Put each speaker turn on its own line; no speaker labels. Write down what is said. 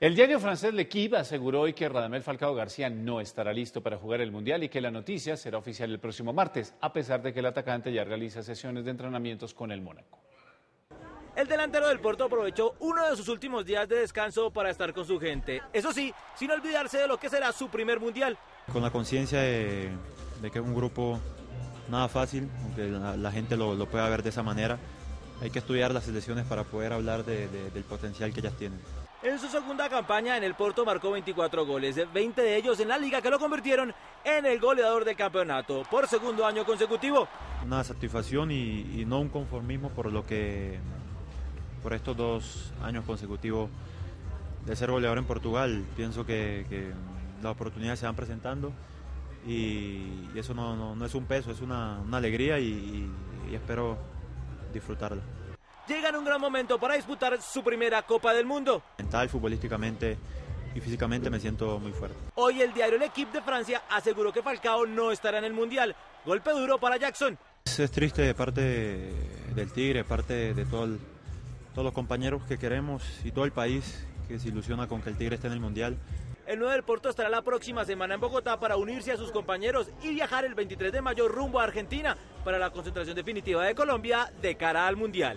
El diario francés L'Equipe aseguró hoy que Radamel Falcao García no estará listo para jugar el Mundial y que la noticia será oficial el próximo martes, a pesar de que el atacante ya realiza sesiones de entrenamientos con el Mónaco.
El delantero del Porto aprovechó uno de sus últimos días de descanso para estar con su gente. Eso sí, sin olvidarse de lo que será su primer Mundial.
Con la conciencia de, que es un grupo nada fácil, aunque la, gente lo, pueda ver de esa manera. Hay que estudiar las selecciones para poder hablar del potencial que ellas tienen.
En su segunda campaña en el Porto marcó 24 goles, 20 de ellos en la liga que lo convirtieron en el goleador del campeonato por segundo año consecutivo.
Una satisfacción y, no un conformismo por lo que por estos dos años consecutivos de ser goleador en Portugal. Pienso que, las oportunidades se van presentando y, eso no, es un peso, es una, alegría y espero disfrutarla
llega en un gran momento para disputar su primera Copa del Mundo.
Mental, futbolísticamente y físicamente me siento muy fuerte.
Hoy el diario El Equipe de Francia aseguró que Falcao no estará en el Mundial. Golpe duro para Jackson.
Es triste de parte del Tigre, parte de todo todos los compañeros que queremos y todo el país que se ilusiona con que el Tigre esté en el Mundial.
El 9 del Porto estará la próxima semana en Bogotá para unirse a sus compañeros y viajar el 23 de mayo rumbo a Argentina para la concentración definitiva de Colombia de cara al Mundial.